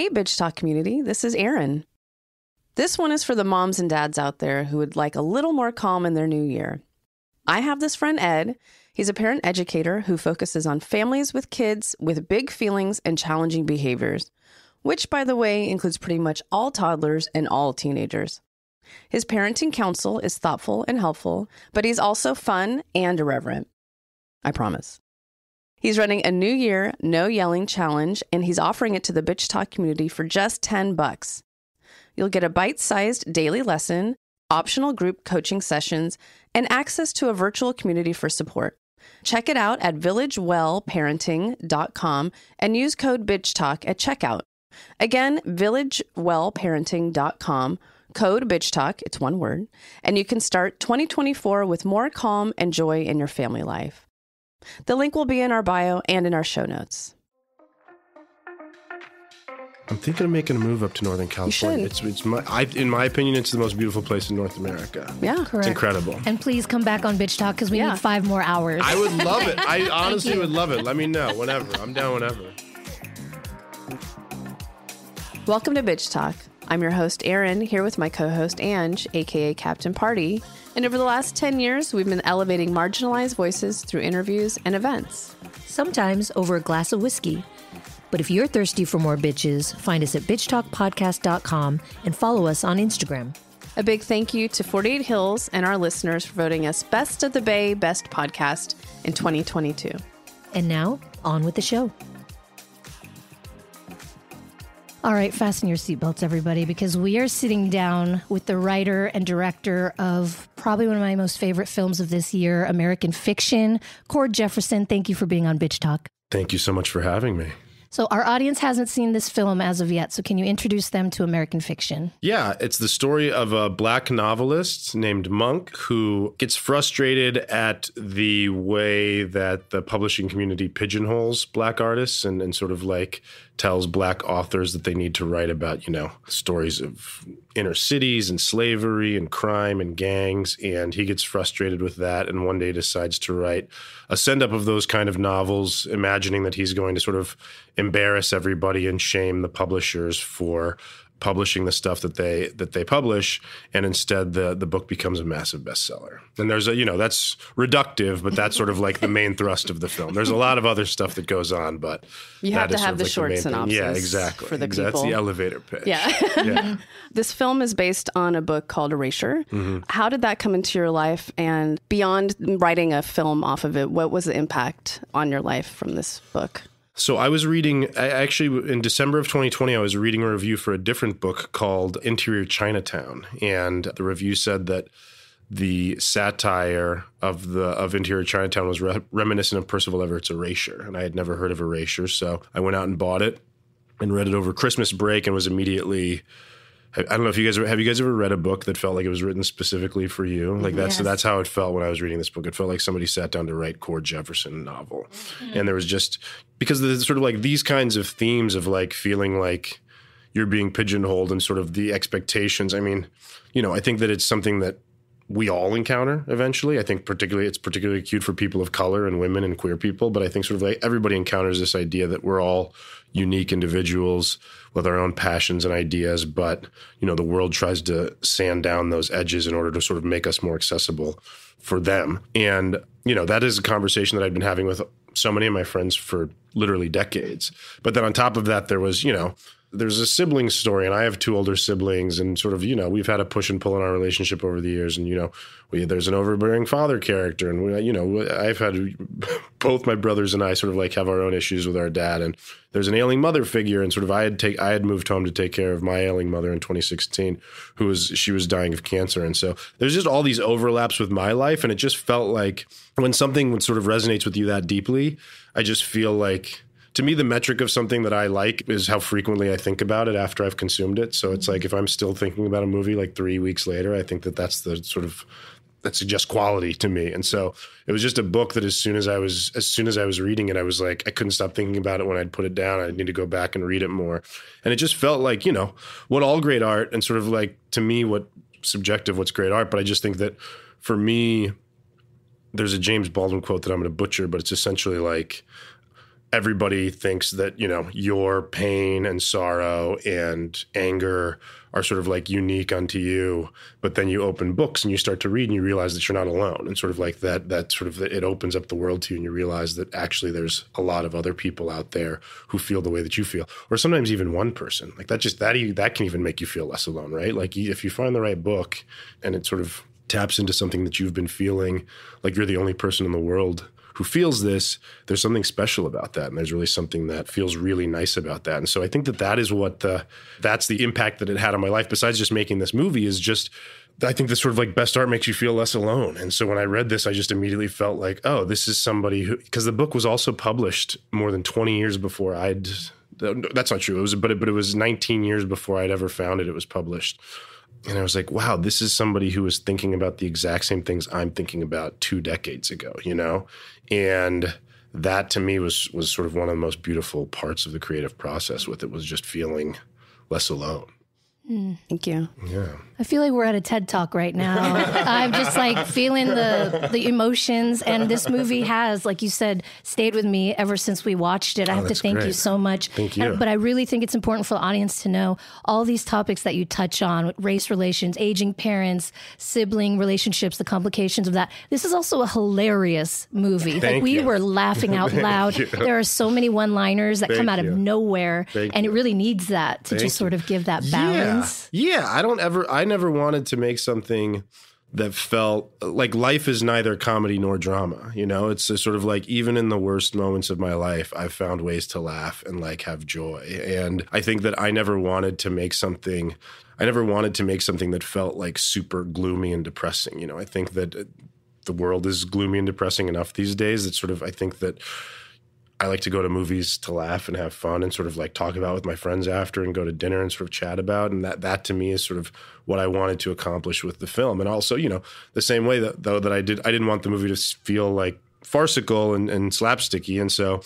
Hey, Bitch Talk community, this is Erin. This one is for the moms and dads out there who would like a little more calm in their new year. I have this friend, Ed. He's a parent educator who focuses on families with kids with big feelings and challenging behaviors, which, by the way, includes pretty much all toddlers and all teenagers. His parenting counsel is thoughtful and helpful, but he's also fun and irreverent. I promise. He's running a New Year No Yelling challenge, and he's offering it to the Bitch Talk community for just 10 bucks. You'll get a bite sized daily lesson, optional group coaching sessions, and access to a virtual community for support. Check it out at villagewellparenting.com and use code BitchTalk at checkout. Again, villagewellparenting.com, code BitchTalk, it's one word, and you can start 2024 with more calm and joy in your family life. The link will be in our bio and in our show notes. I'm thinking of making a move up to Northern California. It's, it's my, I, in my opinion, it's the most beautiful place in North America. Yeah, correct. It's incredible. And please come back on Bitch Talk because we Yeah. need five more hours. I would love it. I honestly would love it. Let me know whenever. I'm down whenever. Welcome to Bitch Talk. I'm your host, Erin, here with my co host, Ange, aka Captain Party. And over the last 10 years, we've been elevating marginalized voices through interviews and events. Sometimes over a glass of whiskey. But if you're thirsty for more bitches, find us at bitchtalkpodcast.com and follow us on Instagram. A big thank you to 48 Hills and our listeners for voting us Best of the Bay Best Podcast in 2022. And now, on with the show. All right, fasten your seatbelts, everybody, because we are sitting down with the writer and director of probably one of my most favorite films of this year, American Fiction, Cord Jefferson. Thank you for being on Bitch Talk. Thank you so much for having me. So, our audience hasn't seen this film as of yet. So, can you introduce them to American Fiction? Yeah, it's the story of a black novelist named Monk who gets frustrated at the way that the publishing community pigeonholes black artists and, and sort of like tells black authors that they need to write about, you know, stories of inner cities and slavery and crime and gangs. And he gets frustrated with that and one day decides to write a send up of those kind of novels, imagining that he's going to sort of embarrass everybody and shame the publishers for publishing the stuff that they that they publish and instead the the book becomes a massive bestseller and there's a you know that's reductive but that's sort of like the main thrust of the film there's a lot of other stuff that goes on but You have to have the like short thing. synopsis yeah exactly for the Exa- that's the elevator pitch Yeah. yeah This film is based on a book called Erasure. Mm-hmm. How did that come into your life? And beyond writing a film off of it, what was the impact on your life from this book? So I was reading, I actually, in December of 2020, I was reading a review for a different book called Interior Chinatown. And the review said that the satire of the of Interior Chinatown was re- reminiscent of Percival Everett's Erasure. And I had never heard of Erasure. So I went out and bought it and read it over Christmas break and was immediately. I don't know if you guys have you guys ever read a book that felt like it was written specifically for you. Like that's Yes. that's how it felt when I was reading this book. It felt like somebody sat down to write Cord Jefferson novel, mm-hmm. and there was just because the sort of like these kinds of themes of like feeling like you're being pigeonholed and sort of the expectations. I mean, you know, I think that it's something that we all encounter eventually. I think particularly it's particularly acute for people of color and women and queer people, but I think sort of like everybody encounters this idea that we're all unique individuals with our own passions and ideas, but you know, the world tries to sand down those edges in order to sort of make us more accessible for them. And you know, that is a conversation that I've been having with so many of my friends for literally decades. But then on top of that there was, you know, there's a sibling story and I have two older siblings and sort of, you know, we've had a push and pull in our relationship over the years and, you know, we, there's an overbearing father character and, we, you know, I've had both my brothers and I sort of like have our own issues with our dad and there's an ailing mother figure and sort of I had take, I had moved home to take care of my ailing mother in 2016 who was, she was dying of cancer. And so there's just all these overlaps with my life. And it just felt like when something would sort of resonates with you that deeply, I just feel like, to me, the metric of something that I like is how frequently I think about it after I've consumed it. So it's like if I'm still thinking about a movie like three weeks later, I think that that's the sort of that suggests quality to me. And so it was just a book that as soon as I was as soon as I was reading it, I was like I couldn't stop thinking about it when I'd put it down. I need to go back and read it more. And it just felt like you know what all great art and sort of like to me what subjective what's great art. But I just think that for me, there's a James Baldwin quote that I'm going to butcher, but it's essentially like everybody thinks that you know your pain and sorrow and anger are sort of like unique unto you but then you open books and you start to read and you realize that you're not alone and sort of like that that sort of it opens up the world to you and you realize that actually there's a lot of other people out there who feel the way that you feel or sometimes even one person like that just that that can even make you feel less alone right? Like if you find the right book and it sort of taps into something that you've been feeling like you're the only person in the world who feels this, there's something special about that, and there's really something that feels really nice about that. And so I think that that is what the that's the impact that it had on my life. Besides just making this movie, is just I think this sort of like best art makes you feel less alone. And so when I read this, I just immediately felt like, oh, this is somebody who because the book was also published more than 20 years before I'd. That's not true. It was, but it, but it was 19 years before I'd ever found it. It was published and I was like, wow, this is somebody who was thinking about the exact same things I'm thinking about two decades ago, you know? And that to me was was sort of one of the most beautiful parts of the creative process with it was just feeling less alone. Mm, thank you. Yeah. I feel like we're at a TED talk right now. I'm just like feeling the the emotions, and this movie has, like you said, stayed with me ever since we watched it. I oh, have to thank great. you so much. Thank you. And, but I really think it's important for the audience to know all these topics that you touch on: race relations, aging parents, sibling relationships, the complications of that. This is also a hilarious movie. Thank like we you. were laughing out loud. You. There are so many one-liners that thank come out you. of nowhere, thank and you. it really needs that to thank just sort of give that balance. Yeah. Yeah, I don't ever I never wanted to make something that felt like life is neither comedy nor drama. You know, it's sort of like even in the worst moments of my life, I've found ways to laugh and like have joy. And I think that I never wanted to make something, I never wanted to make something that felt like super gloomy and depressing. You know, I think that uh, the world is gloomy and depressing enough these days that sort of, I think that I like to go to movies to laugh and have fun and sort of like talk about with my friends after and go to dinner and sort of chat about. And that that to me is sort of what I wanted to accomplish with the film. And also, you know, the same way that though that I did I didn't want the movie to feel like farcical and, and slapsticky. And so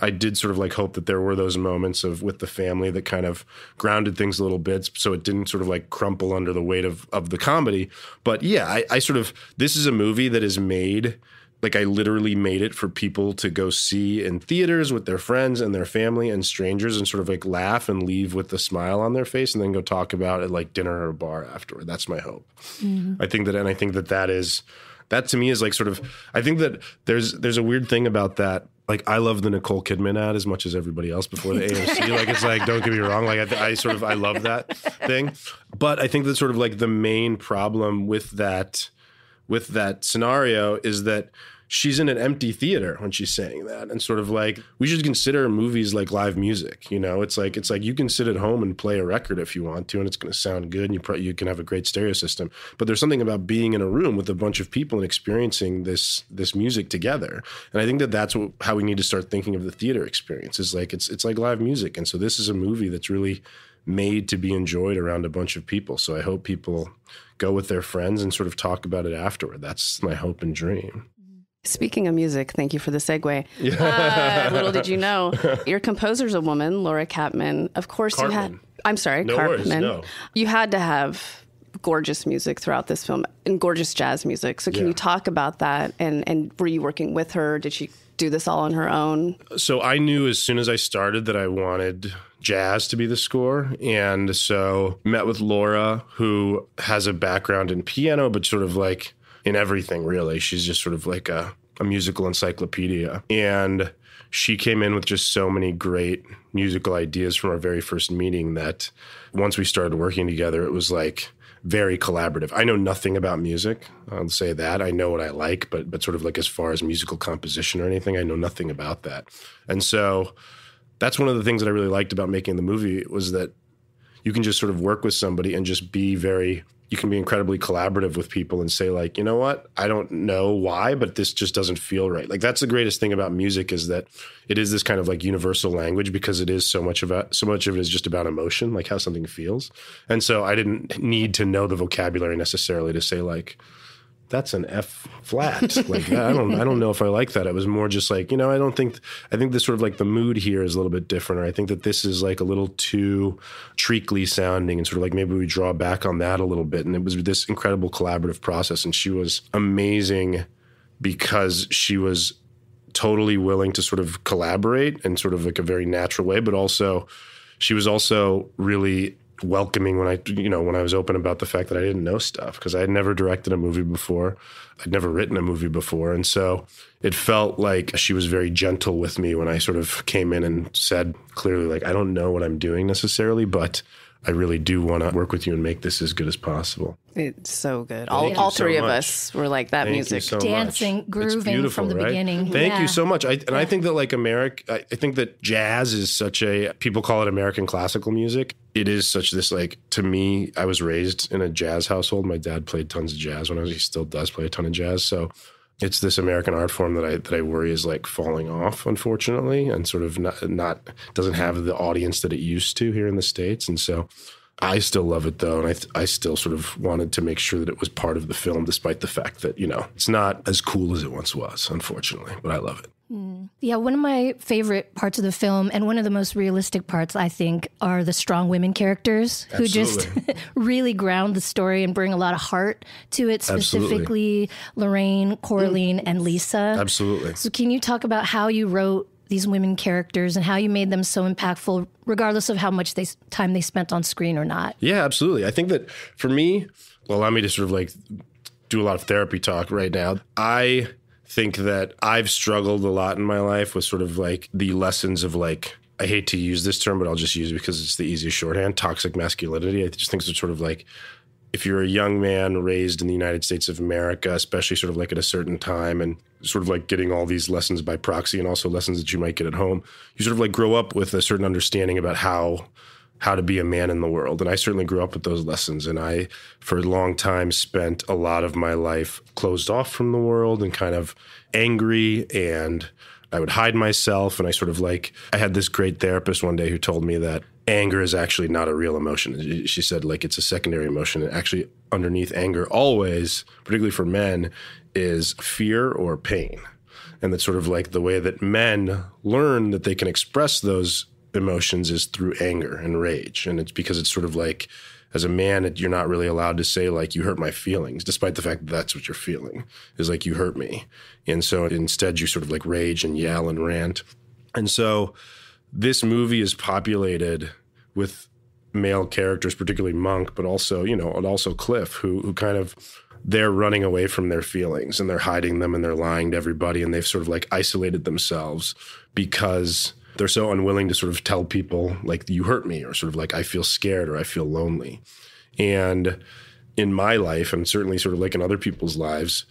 I did sort of like hope that there were those moments of with the family that kind of grounded things a little bit so it didn't sort of like crumple under the weight of of the comedy. But yeah, I, I sort of this is a movie that is made like I literally made it for people to go see in theaters with their friends and their family and strangers and sort of like laugh and leave with a smile on their face and then go talk about it like dinner or a bar afterward. That's my hope. Mm-hmm. I think that, and I think that that is, that to me is like sort of, I think that there's, there's a weird thing about that like I love the Nicole Kidman ad as much as everybody else before the AMC. like it's like don't get me wrong, like I, I, sort of I love that thing, but I think that sort of like the main problem with that with that scenario is that she's in an empty theater when she's saying that and sort of like we should consider movies like live music you know? It's like it's like you can sit at home and play a record if you want to and it's going to sound good and you pro- you can have a great stereo system but there's something about being in a room with a bunch of people and experiencing this this music together and i think that that's what, how we need to start thinking of the theater experience is like it's it's like live music and so this is a movie that's really made to be enjoyed around a bunch of people so i hope people go with their friends and sort of talk about it afterward. That's my hope and dream Speaking of music, thank you for the segue. Uh, little did you know, your composer's a woman, Laura Kapman. Of course, Karpman. you had. I'm sorry, no. Worries, no. You had to have gorgeous music throughout this film and gorgeous jazz music. So, can Yeah. you talk about that? And and were you working with her? Did she do this all on her own? so I knew as soon as I started that I wanted jazz to be the score. And so met with Laura, who has a background in piano, but sort of like in everything, really. She's just sort of like a, a musical encyclopedia. And she came in with just so many great musical ideas from our very first meeting that once we started working together, it was like very collaborative. I know nothing about music. I'll say that. I know what I like, but but sort of like as far as musical composition or anything, I know nothing about that. And so that's one of the things that I really liked about making the movie was that you can just sort of work with somebody and just be very you can be incredibly collaborative with people and say like you know what? I don't know why but this just doesn't feel right. Like that's the greatest thing about music is that it is this kind of like universal language because it is so much of it so much of it is just about emotion like how something feels. And so i didn't need to know the vocabulary necessarily to say like that's an F flat. Like I don't I don't know if I like that. It was more just like, you know, I don't think I think this sort of like the mood here is a little bit different. Or I think that this is like a little too treacly sounding and sort of like maybe we draw back on that a little bit. And it was this incredible collaborative process. And she was amazing because she was totally willing to sort of collaborate in sort of like a very natural way, but also she was also really welcoming when I, you know, when I was open about the fact that I didn't know stuff because I had never directed a movie before. I'd never written a movie before. And so it felt like she was very gentle with me when I sort of came in and said clearly, like, I don't know what I'm doing necessarily, but I really do want to work with you and make this as good as possible. It's so good. All, you all so three of us were like that Thank music. so Dancing, much. Grooving beautiful, from the right? beginning. Thank Yeah. you so much. I, and I think that like America, I, I think that jazz is such a people call it American classical music. It is such this like to me. I was raised in a jazz household. My dad played tons of jazz when I was. He still does play a ton of jazz. So it's this American art form that I that I worry is like falling off, unfortunately, and sort of not, not doesn't have the audience that it used to here in the states. And so I still love it though, and I I still sort of wanted to make sure that it was part of the film, despite the fact that you know it's not as cool as it once was, unfortunately. But I love it. Mm. Yeah, one of my favorite parts of the film, and one of the most realistic parts, I think, are the strong women characters who just really ground the story and bring a lot of heart to it, Absolutely. specifically Lorraine, Coraline, and Lisa. Absolutely. So, can you talk about how you wrote these women characters and how you made them so impactful, regardless of how much they, time they spent on screen or not? Yeah, absolutely. I think that for me, well, allow me to sort of like do a lot of therapy talk right now. I think that I've struggled a lot in my life with sort of like the lessons of like, I hate to use this term, but I'll just use it because it's the easiest shorthand toxic masculinity. I just think it's sort of like, if you're a young man raised in the United States of America, especially sort of like at a certain time and sort of like getting all these lessons by proxy and also lessons that you might get at home, you sort of like grow up with a certain understanding about how how to be a man in the world. And I certainly grew up with those lessons. And I, for a long time, spent a lot of my life closed off from the world and kind of angry and I would hide myself. And I sort of like, I had this great therapist one day who told me that anger is actually not a real emotion. She said, like, it's a secondary emotion. And actually, underneath anger, always, particularly for men, is fear or pain. And that's sort of like the way that men learn that they can express those emotions is through anger and rage. And it's because it's sort of like, as a man, you're not really allowed to say, like, you hurt my feelings, despite the fact that that's what you're feeling, is like, you hurt me. And so instead, you sort of like rage and yell and rant. And so this movie is populated with male characters, particularly Monk, but also, you know, and also Cliff, who who kind of they're running away from their feelings and they're hiding them and they're lying to everybody and they've sort of like isolated themselves because they're so unwilling to sort of tell people like you hurt me or sort of like I feel scared or I feel lonely. And in my life and certainly sort of like in other people's lives,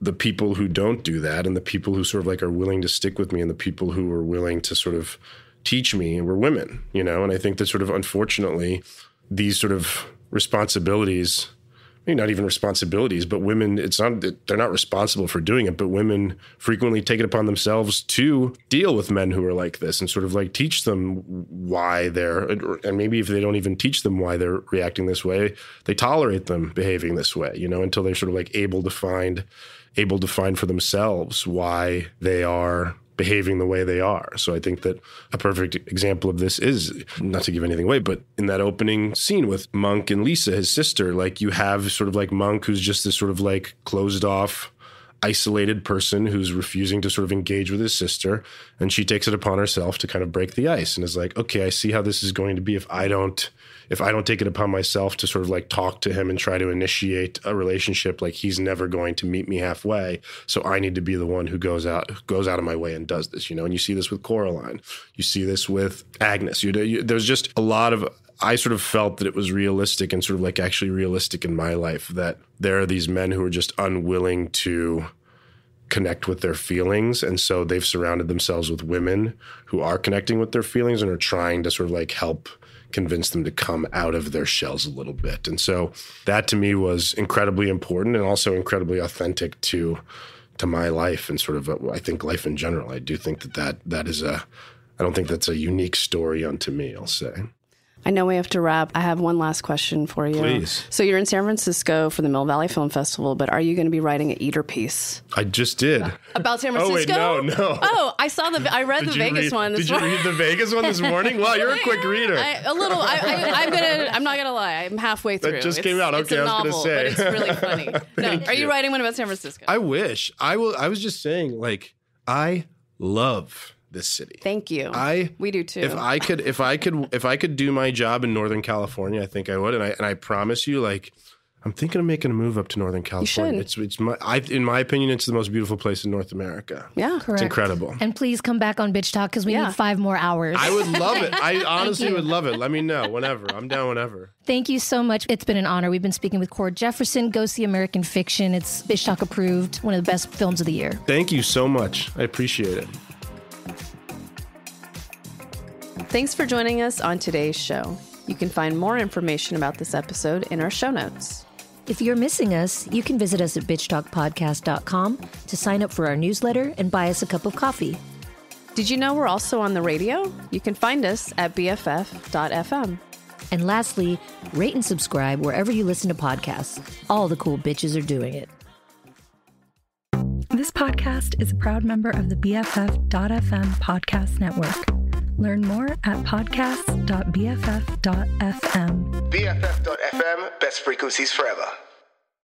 the people who don't do that and the people who sort of like are willing to stick with me and the people who are willing to sort of teach me were women, you know? And I think that sort of unfortunately, these sort of responsibilities, maybe not even responsibilities, but women, it's not, they're not responsible for doing it, but women frequently take it upon themselves to deal with men who are like this and sort of like teach them why they're, and maybe if they don't even teach them why they're reacting this way, they tolerate them behaving this way, you know, until they're sort of like able to find, able to find for themselves why they are behaving the way they are. So I think that a perfect example of this is not to give anything away, but in that opening scene with Monk and Lisa, his sister, like you have sort of like Monk, who's just this sort of like closed off, isolated person who's refusing to sort of engage with his sister. And she takes it upon herself to kind of break the ice and is like, okay, I see how this is going to be if I don't if I don't take it upon myself to sort of like talk to him and try to initiate a relationship, like he's never going to meet me halfway. So I need to be the one who goes out goes out of my way and does this, you know. And you see this with Coraline, you see this with Agnes. You, you there's just a lot of. I sort of felt that it was realistic and sort of like actually realistic in my life that there are these men who are just unwilling to connect with their feelings. And so they've surrounded themselves with women who are connecting with their feelings and are trying to sort of like help convince them to come out of their shells a little bit. And so that to me was incredibly important and also incredibly authentic to to my life and sort of uh, I think life in general. I do think that that, that is a I don't think that's a unique story unto me, I'll say. I know we have to wrap. I have one last question for you. Please. So you're in San Francisco for the Mill Valley Film Festival, but are you going to be writing an eater piece I just did. about San Francisco? Oh, wait, no, no. Oh, I saw the. I read the Did you Vegas read- one. This Did you morning. read the Vegas one this morning? Wow, you're a quick reader. I, a little. I, I, I'm gonna. I'm not gonna lie. I'm halfway through. It just It's- came out. Okay, I was gonna novel, say. but it's really funny. no, are you you. writing one about San Francisco? I wish. I will I was just saying like I love this city. Thank you. I we do too. If I could, if I could, if I could do my job in Northern California, I think I would. And I and I promise you, like, I'm thinking of making a move up to Northern California. should. It's it's my, I, in my opinion, it's the most beautiful place in North America. yeah. correct. It's incredible. And please come back on Bitch Talk because we Yeah. need five more hours. I would love it. I honestly would love it. Let me know whenever. I'm down whenever. Thank you so much. It's been an honor. We've been speaking with Cord Jefferson. Go see American Fiction. It's Bitch Talk approved. One of the best films of the year. Thank you so much. I appreciate it. Thanks for joining us on today's show. You can find more information about this episode in our show notes. If you're missing us, you can visit us at bitchtalkpodcast.com to sign up for our newsletter and buy us a cup of coffee. Did you know we're also on the radio? You can find us at bff.fm. And lastly, rate and subscribe wherever you listen to podcasts. All the cool bitches are doing it. This podcast is a proud member of the BFF.FM podcast network. Learn more at podcasts.bff.fm. BFF.FM, best frequencies forever.